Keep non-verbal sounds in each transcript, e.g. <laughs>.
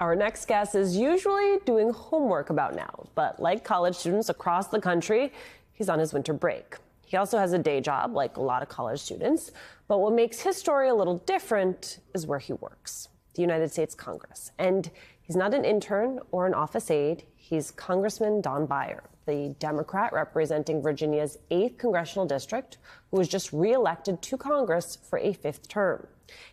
Our next guest is usually doing homework about now, but like college students across the country, he's on his winter break. He also has a day job, like a lot of college students. But what makes his story a little different is where he works the United States Congress. And he's not an intern or an office aide, he's Congressman Don Beyer, the Democrat representing Virginia's 8th congressional district, who was just reelected to Congress for a fifth term.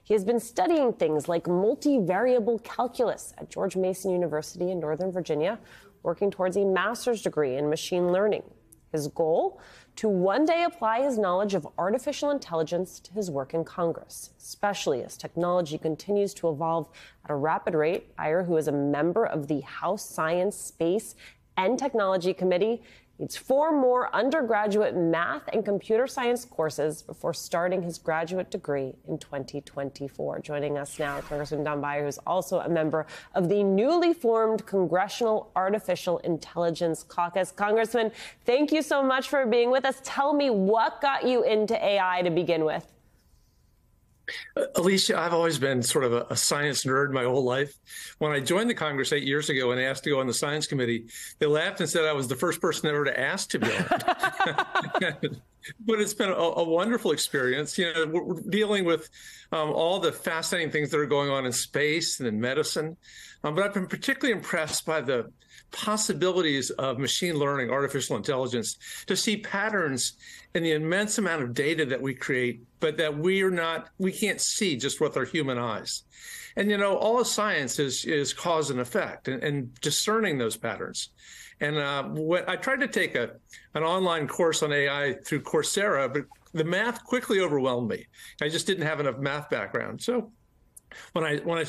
He has been studying things like multivariable calculus at George Mason University in Northern Virginia, working towards a master's degree in machine learning. His goal? To one day apply his knowledge of artificial intelligence to his work in Congress, especially as technology continues to evolve at a rapid rate. Beyer, who is a member of the House Science, Space, and Technology Committee, needs four more undergraduate math and computer science courses before starting his graduate degree in 2024. Joining us now, Congressman Don Beyer, who's also a member of the newly formed Congressional Artificial Intelligence Caucus. Congressman, thank you so much for being with us. Tell me what got you into AI to begin with. Alicia, I've always been sort of a, a, science nerd my whole life. When I joined the Congress eight years ago and asked to go on the science committee, they laughed and said I was the first person ever to ask to be on <laughs> but it's been a, a, wonderful experience. You know, we're dealing with um, all the fascinating things that are going on in space and in medicine. Um, but I've been particularly impressed by the possibilities of machine learning, artificial intelligence, to see patterns in the immense amount of data that we create, but that we are not, we can't see just with our human eyes. And you know, all of science is is cause and effect, and, and discerning those patterns. And uh, I tried to take a an online course on AI through Coursera, but the math quickly overwhelmed me. I just didn't have enough math background. So when I when I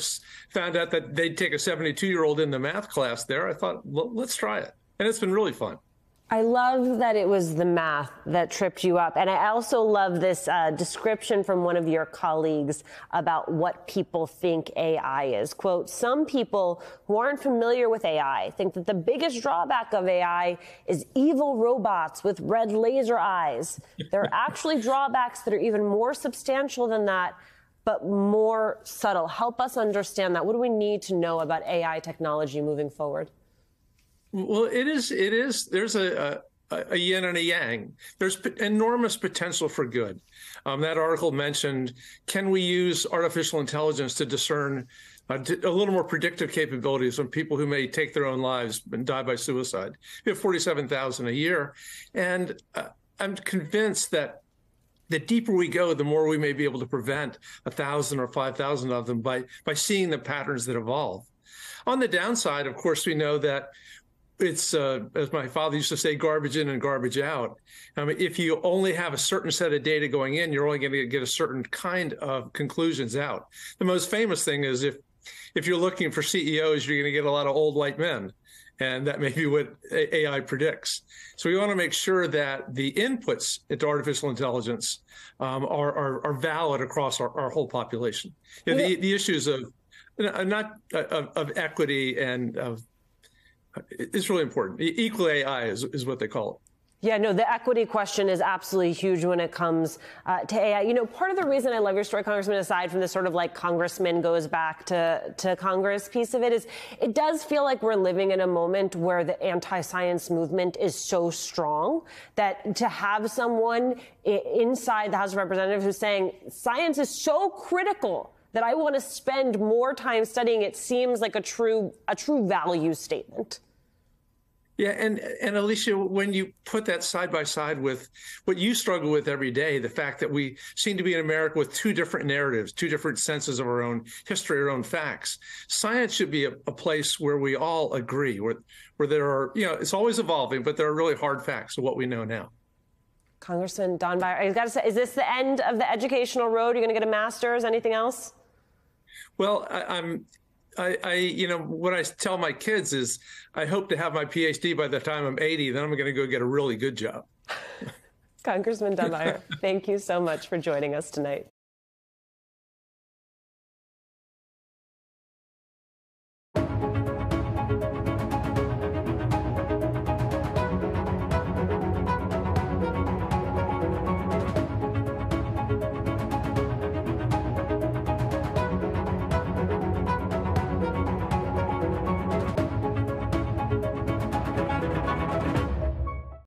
found out that they'd take a 72 year old in the math class there, I thought, well, let's try it, and it's been really fun. I love that it was the math that tripped you up. And I also love this uh, description from one of your colleagues about what people think AI is. Quote, some people who aren't familiar with AI think that the biggest drawback of AI is evil robots with red laser eyes. There are actually <laughs> drawbacks that are even more substantial than that, but more subtle. Help us understand that. What do we need to know about AI technology moving forward? Well, it is. It is. There's a, a, a yin and a yang. There's enormous potential for good. Um, that article mentioned: Can we use artificial intelligence to discern a, a little more predictive capabilities on people who may take their own lives and die by suicide? We have 47,000 a year, and uh, I'm convinced that the deeper we go, the more we may be able to prevent a thousand or five thousand of them by by seeing the patterns that evolve. On the downside, of course, we know that it's uh, as my father used to say, garbage in and garbage out. I mean, if you only have a certain set of data going in, you're only going to get a certain kind of conclusions out. The most famous thing is if if you're looking for CEOs, you're going to get a lot of old white men, and that may be what AI predicts. So we want to make sure that the inputs into artificial intelligence um, are, are, are valid across our, our whole population. You know, yeah. the the issues of not of, of equity and of it's really important. Equal AI is, is what they call it. Yeah, no, the equity question is absolutely huge when it comes uh, to AI. You know, part of the reason I love your story, Congressman, aside from the sort of like congressman goes back to, to Congress piece of it, is it does feel like we're living in a moment where the anti science movement is so strong that to have someone inside the House of Representatives who's saying science is so critical that I want to spend more time studying it seems like a true a true value statement. Yeah, and and Alicia, when you put that side by side with what you struggle with every day, the fact that we seem to be in America with two different narratives, two different senses of our own history, our own facts. Science should be a, a place where we all agree, where where there are, you know, it's always evolving, but there are really hard facts of what we know now. Congressman Don Beyer, I got to say, is this the end of the educational road? You're going to get a master's? Anything else? Well, I, am I, I, you know, what I tell my kids is I hope to have my PhD by the time I'm 80. Then I'm going to go get a really good job. <laughs> Congressman Don Beyer, <laughs> thank you so much for joining us tonight.